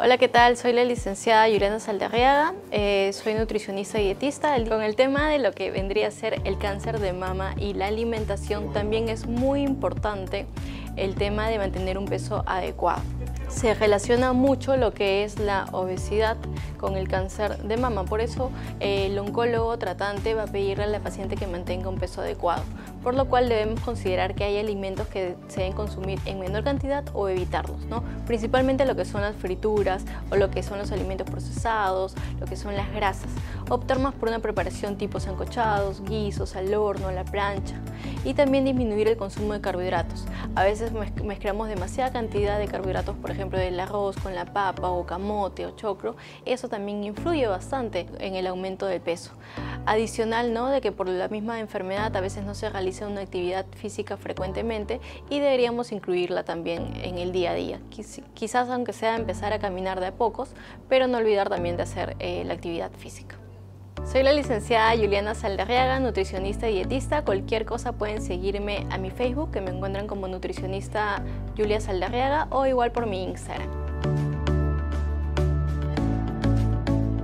Hola, ¿qué tal? Soy la licenciada Juliana Saldarriaga, eh, soy nutricionista y dietista. Con el tema de lo que vendría a ser el cáncer de mama y la alimentación, también es muy importante el tema de mantener un peso adecuado. Se relaciona mucho lo que es la obesidad con el cáncer de mama, por eso eh, el oncólogo tratante va a pedirle a la paciente que mantenga un peso adecuado, por lo cual debemos considerar que hay alimentos que se deben consumir en menor cantidad o evitarlos, ¿no? principalmente lo que son las frituras o lo que son los alimentos procesados, lo que son las grasas. Optar más por una preparación tipo sancochados, guisos, al horno, a la plancha y también disminuir el consumo de carbohidratos. A veces mezclamos demasiada cantidad de carbohidratos, por ejemplo del arroz con la papa o camote o choclo, eso también influye bastante en el aumento del peso. Adicional ¿no? de que por la misma enfermedad a veces no se realiza una actividad física frecuentemente y deberíamos incluirla también en el día a día. Quizás aunque sea empezar a caminar de a pocos, pero no olvidar también de hacer eh, la actividad física. Soy la licenciada Juliana Saldarriaga, nutricionista y dietista. Cualquier cosa pueden seguirme a mi Facebook, que me encuentran como nutricionista Julia Saldarriaga, o igual por mi Instagram.